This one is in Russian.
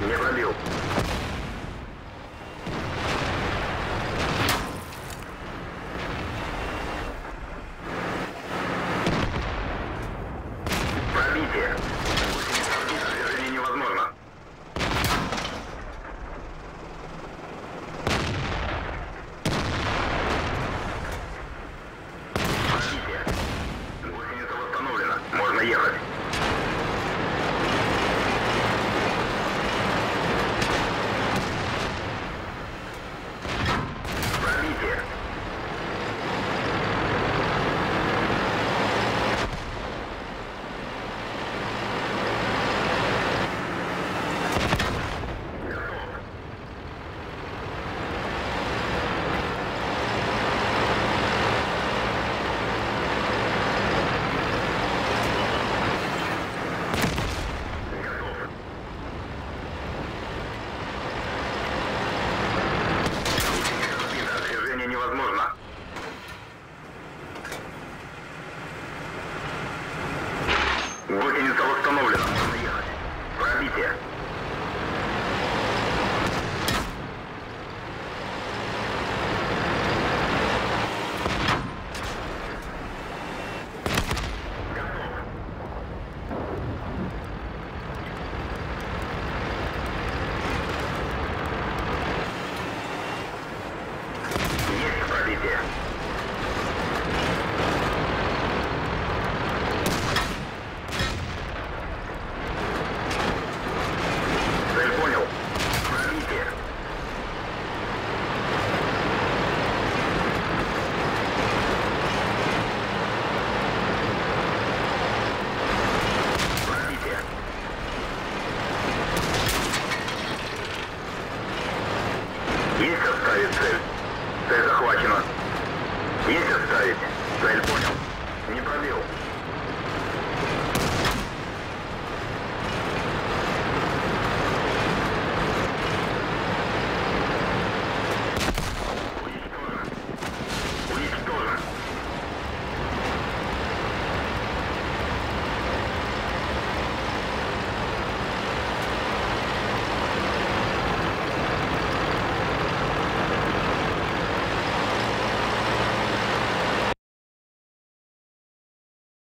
Не пробил. Пробитие. Движение невозможно. Пробитие. Гусеница восстановлена. Можно ехать. Невозможно. Гусеница восстановлена. Пробитие. впереди. Цель понял. Ждите. Ждите. Есть отставить цель. Узкая захвачена. Есть отставить? Цель понял. Не пробил.